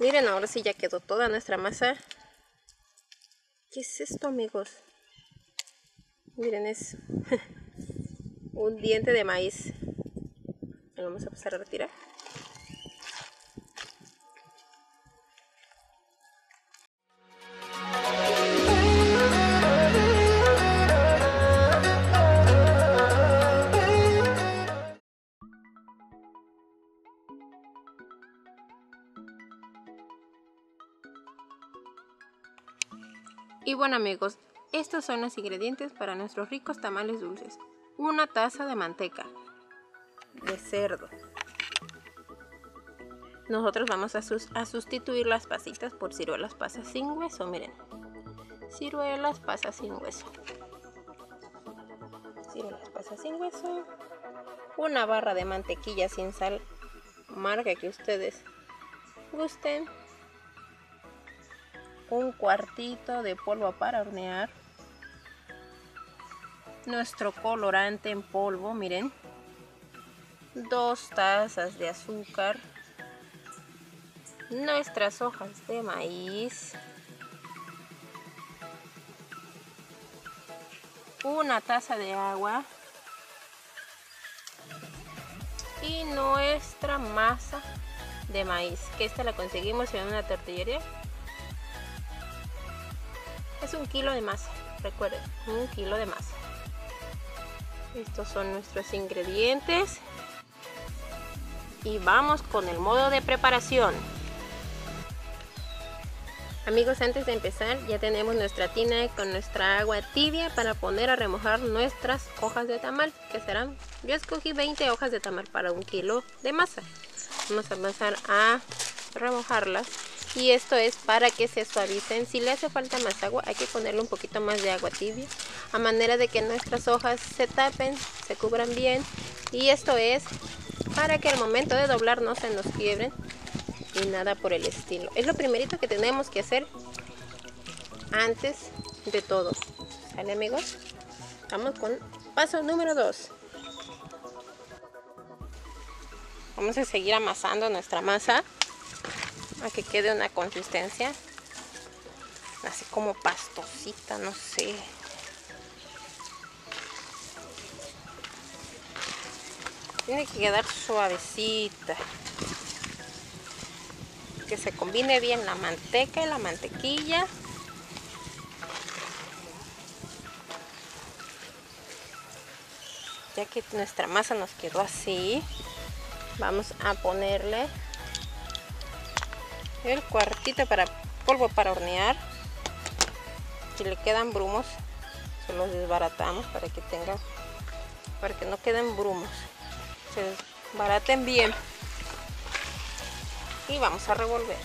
Miren, ahora sí ya quedó toda nuestra masa. ¿Qué es esto, amigos? Miren, es un diente de maíz. Lo vamos a pasar a retirar. Y bueno amigos, estos son los ingredientes para nuestros ricos tamales dulces. Una taza de manteca de cerdo. Nosotros vamos a, sustituir las pasitas por ciruelas pasas sin hueso, miren. Ciruelas pasas sin hueso. Ciruelas pasas sin hueso. Una barra de mantequilla sin sal, marca que ustedes gusten un cuartito de polvo para hornear. Nuestro colorante en polvo miren. Dos tazas de azúcar. Nuestras hojas de maíz. Una taza de agua. Y nuestra masa de maíz que esta la conseguimos en una tortillería un kilo de masa, recuerden, un kilo de masa. Estos son nuestros ingredientes. Y vamos con el modo de preparación. Amigos, antes de empezar ya tenemos nuestra tina con nuestra agua tibia para poner a remojar nuestras hojas de tamal, que serán, yo escogí 20 hojas de tamal para un kilo de masa. Vamos a empezar a remojarlas y esto es para que se suavicen. Si le hace falta más agua, hay que ponerle un poquito más de agua tibia, a manera de que nuestras hojas se tapen, se cubran bien. Y esto es para que al momento de doblar no se nos quiebren y nada por el estilo. Es lo primerito que tenemos que hacer antes de todo. ¿Sale amigos? Vamos con paso número 2. Vamos a seguir amasando nuestra masa a que quede una consistencia así como pastosita, no sé. Tiene que quedar suavecita. Que se combine bien la manteca y la mantequilla. Ya que nuestra masa nos quedó así, vamos a ponerle el cuartito para polvo para hornear. Si le quedan brumos se los desbaratamos para que tenga para que no queden brumos. Se desbaraten bien. Y vamos a revolver.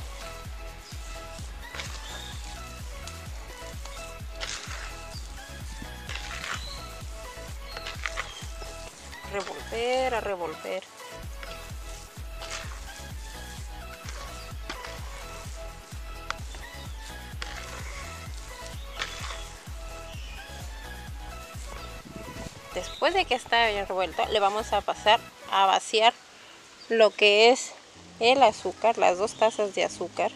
Revolver a revolver de que está bien revuelto le vamos a pasar a vaciar lo que es el azúcar las dos tazas de azúcar.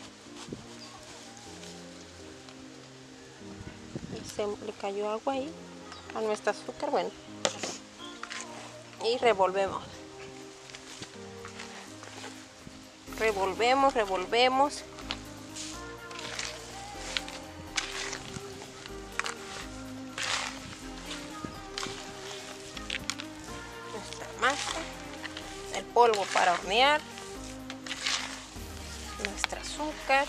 Se le cayó agua ahí a nuestro azúcar bueno. Y revolvemos. Revolvemos revolvemos polvo para hornear, nuestro azúcar,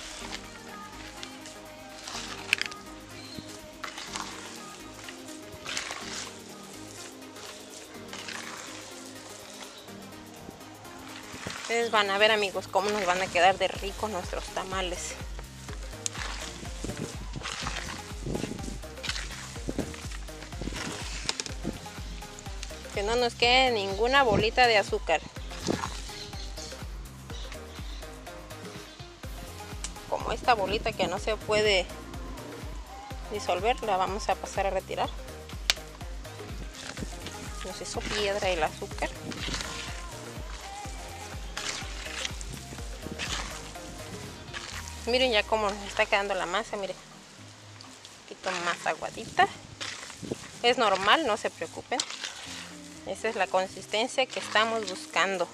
Ustedes van a ver amigos cómo nos van a quedar de ricos nuestros tamales. que no nos quede ninguna bolita de azúcar. Bolita que no se puede disolver, la vamos a pasar a retirar. Nos hizo piedra el azúcar. Miren ya cómo nos está quedando la masa, miren. Un poquito más aguadita. Es normal, no se preocupen. Esa es la consistencia que estamos buscando.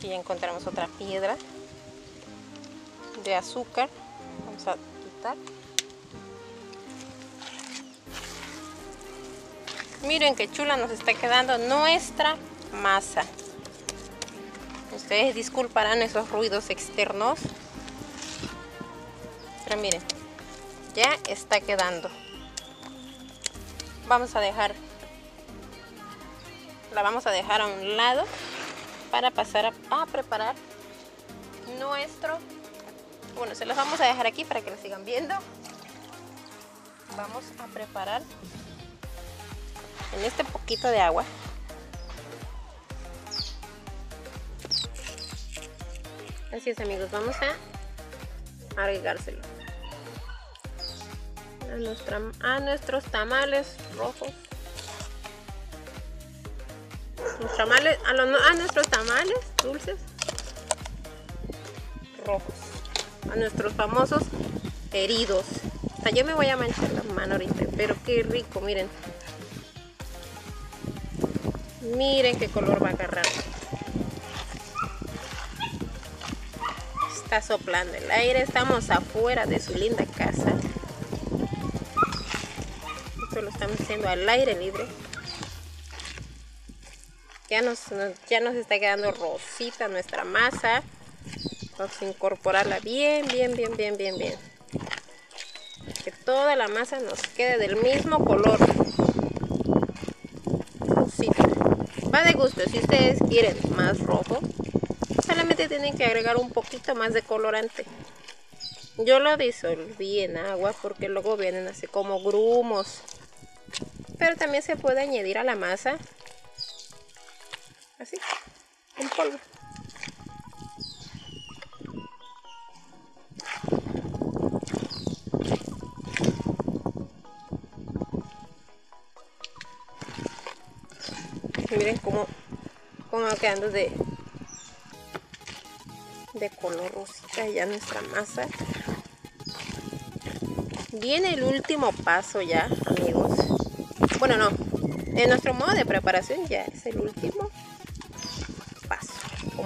Aquí encontramos otra piedra de azúcar. Vamos a quitar. Miren qué chula nos está quedando nuestra masa. Ustedes disculparán esos ruidos externos. Pero miren, ya está quedando. Vamos a dejar, la vamos a dejar a un lado para pasar a, preparar nuestro, bueno, se los vamos a dejar aquí para que lo sigan viendo. Vamos a preparar en este poquito de agua. Así es amigos vamos a agregárselo. A, nuestra, a nuestros tamales rojos tamales, a, nuestros tamales dulces rojos a nuestros famosos heridos o yo me voy a manchar la mano ahorita pero qué rico miren Miren qué color va a agarrar. Está soplando el aire. Estamos afuera de su linda casa. Esto lo estamos haciendo al aire libre. Ya nos, ya nos está quedando rosita nuestra masa. Vamos a incorporarla bien, bien, bien, bien, bien, bien. Que toda la masa nos quede del mismo color. Va de gusto, si ustedes quieren más rojo, solamente tienen que agregar un poquito más de colorante. Yo lo disolví en agua porque luego vienen así como grumos. Pero también se puede añadir a la masa, así, en polvo. miren cómo, cómo va quedando de, de color rosita ya nuestra masa. Viene el último paso ya, amigos. Bueno, no. En nuestro modo de preparación ya es el último.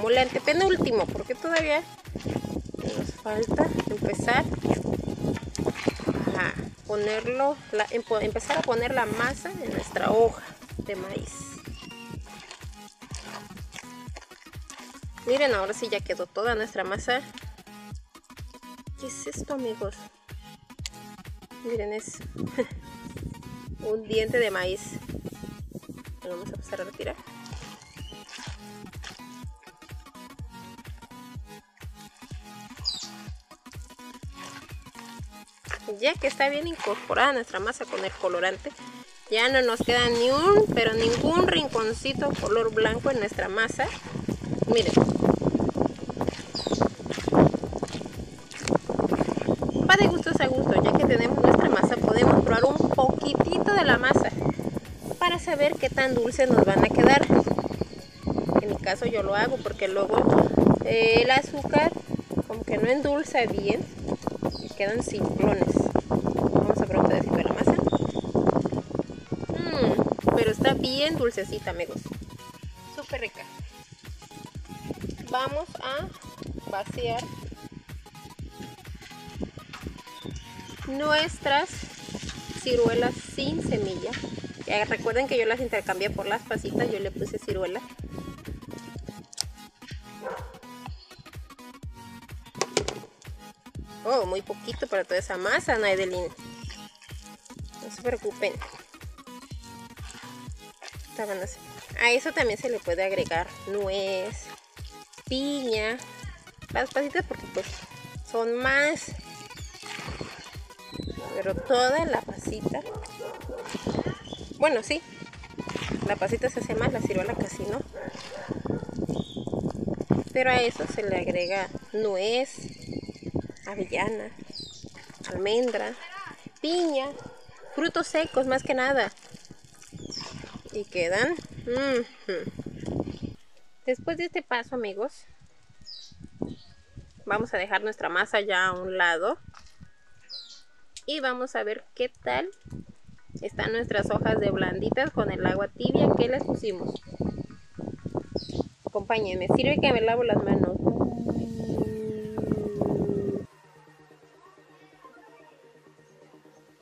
Como el antepenúltimo, porque todavía nos falta empezar a ponerlo, empezar a poner la masa en nuestra hoja de maíz. Miren, ahora sí ya quedó toda nuestra masa. ¿Qué es esto, amigos? Miren, es un diente de maíz. Lo vamos a pasar a retirar. Ya que está bien incorporada nuestra masa con el colorante, ya no nos queda ni un, pero ningún rinconcito color blanco en nuestra masa. Miren. Va de gustos a gusto, ya que tenemos nuestra masa, podemos probar un poquitito de la masa para saber qué tan dulce nos van a quedar. En mi caso yo lo hago porque luego eh, el azúcar como que no endulza bien quedan simplones. Vamos a probar un pedacito de la masa. Mmm, pero está bien dulcecita amigos. Súper rica vamos a vaciar nuestras ciruelas sin semilla. recuerden que yo las intercambié por las pasitas, yo le puse ciruela. Oh, muy poquito para toda esa masa, Naidelin. No se preocupen. A eso también se le puede agregar nuez, piña, las pasitas porque pues son más, pero toda la pasita, bueno sí, la pasita se hace más, la ciruela casi no, pero a eso se le agrega nuez, avellana, almendra, piña, frutos secos más que nada, y quedan... Después de este paso, amigos, Vamos a dejar nuestra masa ya a un lado. Y vamos a ver qué tal están nuestras hojas de blanditas con el agua tibia que les pusimos. Acompáñenme, sirve que me lavo las manos.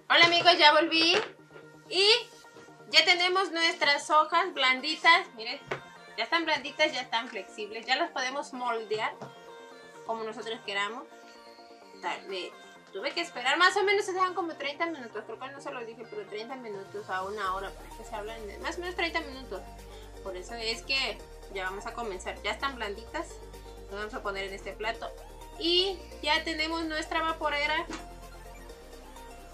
Hola amigos, ya volví. Y ya tenemos nuestras hojas blanditas. Miren, ya están blanditas, ya están flexibles. Ya las podemos moldear como nosotros queramos. Dale. Tuve que esperar, más o menos se dejan como 30 minutos. Creo que no se lo dije, pero 30 minutos a una hora para que se hablen. De, más o menos 30 minutos. Por eso es que ya vamos a comenzar. Ya están blanditas. Las vamos a poner en este plato. Y ya tenemos nuestra vaporera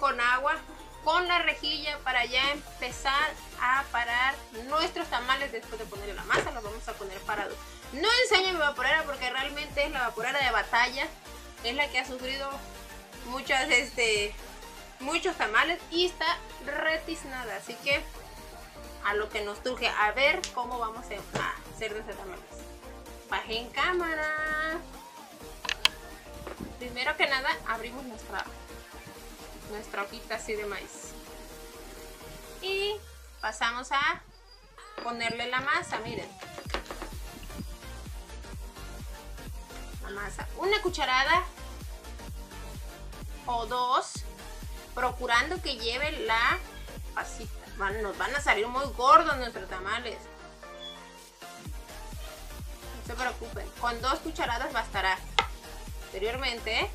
con agua con la rejilla para ya empezar a parar nuestros tamales después de ponerle la masa, los vamos a poner parados. No enseño mi vaporera porque realmente es la vaporera de batalla, es la que ha sufrido muchas, este, muchos tamales y está retiznada, así que a lo que nos truje, a ver cómo vamos a hacer nuestros tamales. Baje en cámara. Primero que nada abrimos nuestra nuestra hojita así de maíz. Y pasamos a ponerle la masa, miren. La masa. Una cucharada o dos, procurando que lleve la pasita. Nos van a salir muy gordos nuestros tamales. No se preocupen, con dos cucharadas bastará. Anteriormente,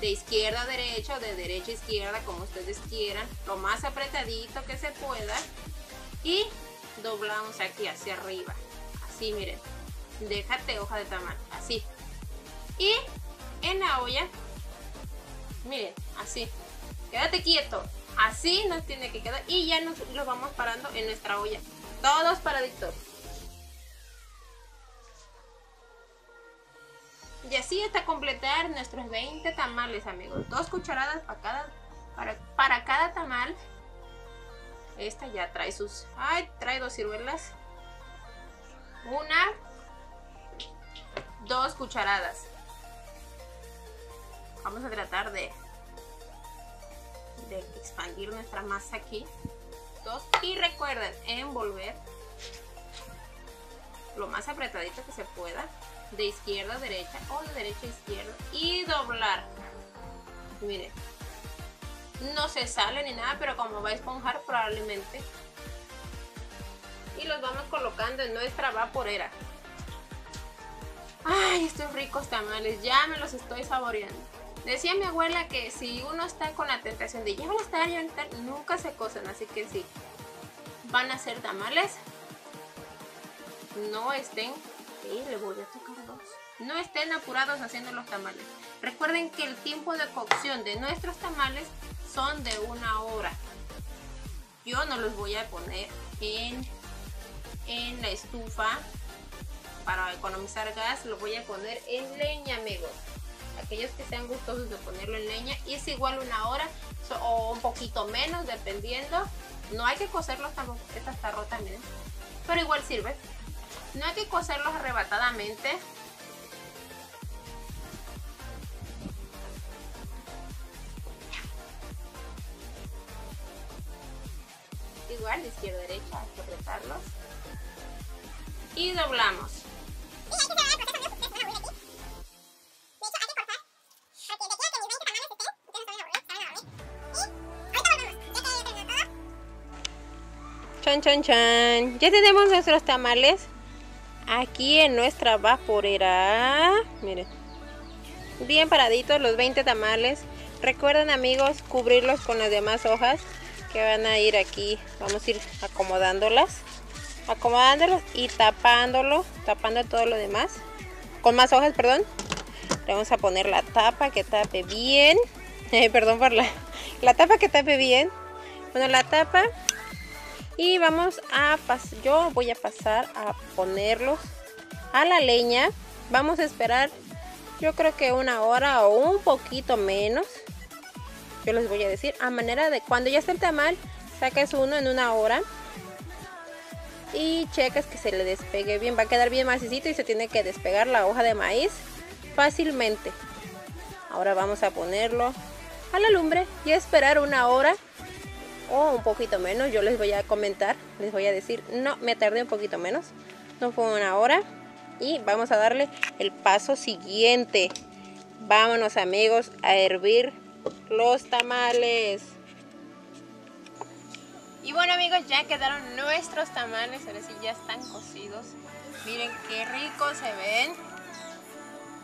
de izquierda a derecha o de derecha a izquierda, como ustedes quieran, lo más apretadito que se pueda. Y doblamos aquí hacia arriba, así miren, déjate hoja de tamal, así. Y en la olla, miren, así, quédate quieto, así nos tiene que quedar. Y ya nos lo vamos parando en nuestra olla, todos paraditos. Y así hasta completar nuestros 20 tamales, amigos. Dos cucharadas para cada, para, para cada tamal. Esta ya trae sus... Ay, trae dos ciruelas. Una. Dos cucharadas. Vamos a tratar de, de expandir nuestra masa aquí. Dos. Y recuerden, envolver lo más apretadito que se pueda de izquierda a derecha o de derecha a izquierda y doblar. Miren, no se sale ni nada, pero como va a esponjar probablemente. Y los vamos colocando en nuestra vaporera. Ay, estos ricos tamales, ya me los estoy saboreando. Decía mi abuela que si uno está con la tentación de ya van a estar, ya van a estar, nunca se cosen, así que si van a ser tamales, no estén le volví a tocar. No estén apurados haciendo los tamales. Recuerden que el tiempo de cocción de nuestros tamales son de una hora. Yo no los voy a poner en, en la estufa para economizar gas. Lo voy a poner en leña, amigos. Aquellos que sean gustosos de ponerlo en leña. Y es igual una hora o un poquito menos, dependiendo. No hay que cocerlos tampoco. Esta está rota, miren. Pero igual sirve. No hay que coserlos arrebatadamente. Igual de izquierda a derecha, hay que apretarlos. Y doblamos. Chan, chan, chan. Ya tenemos nuestros tamales aquí en nuestra vaporera. Miren. Bien paraditos los 20 tamales. Recuerden amigos cubrirlos con las demás hojas que van a ir aquí. Vamos a ir acomodándolas. Acomodándolas y tapándolo. Tapando todo lo demás. Con más hojas, perdón. Le vamos a poner la tapa que tape bien. Eh, perdón por la, la tapa que tape bien. Bueno, la tapa y vamos a pasar, yo voy a pasar a ponerlos a la leña. Vamos a esperar, yo creo que una hora o un poquito menos. Yo les voy a decir, a manera de cuando ya esté el tamal, saques uno en una hora. y checas que se le despegue bien. Va a quedar bien macicito y se tiene que despegar la hoja de maíz fácilmente. Ahora vamos a ponerlo a la lumbre y esperar una hora o un poquito menos. Yo les voy a comentar, les voy a decir, no, me tardé un poquito menos. No fue una hora. Y vamos a darle el paso siguiente. Vámonos amigos a hervir los tamales. Y bueno amigos, ya quedaron nuestros tamales, ahora sí ya están cocidos. Miren qué ricos se ven.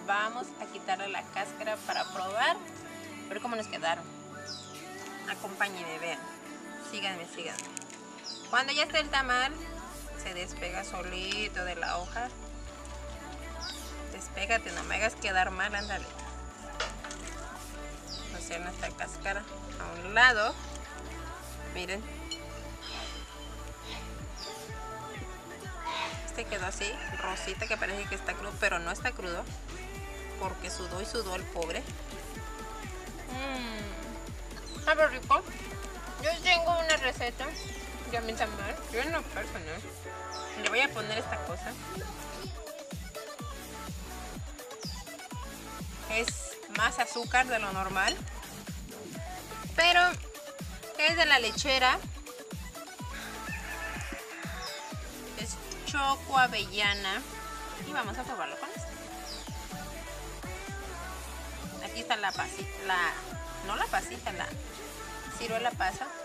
Vamos a quitarle la cáscara para probar. Ver cómo nos quedaron. Acompáñenme, vean. Síganme, síganme. Cuando ya esté el tamal, se despega solito de la hoja. Despégate, no me hagas quedar mal, ándale. Hacer nuestra cáscara a un lado. Miren, Este quedó así, rosita, que parece que está crudo, pero no está crudo. Porque sudó y sudó el pobre. Mmm, sabe rico. Yo tengo una receta de mi tamal. Yo en lo personal le voy a poner esta cosa. Es más azúcar de lo normal. Pero es de la lechera choco avellana y vamos a probarlo con esto. Aquí está la pasita, la, no la pasita, la ciruela pasa.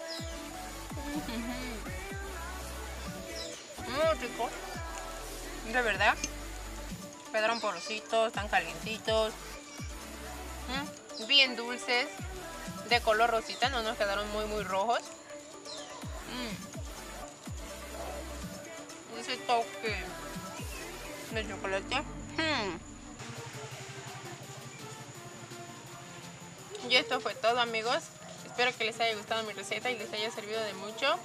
Muy rico. De verdad. Quedaron porositos, están calientitos. Mm, bien dulces. De color rosita, no nos quedaron muy muy rojos. Mm ese toque de chocolate. Hmm. Y esto fue todo amigos. Espero que les haya gustado mi receta y les haya servido de mucho.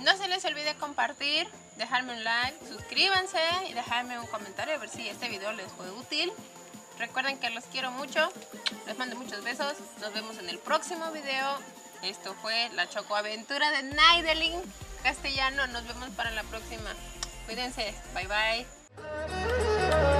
No se les olvide compartir, dejarme un like, suscríbanse y dejarme un comentario a ver si este video les fue útil. Recuerden que los quiero mucho, les mando muchos besos, nos vemos en el próximo video. Esto fue la Choco Aventura de Naidelin castellano. Nos vemos para la próxima. Cuídense. Bye bye.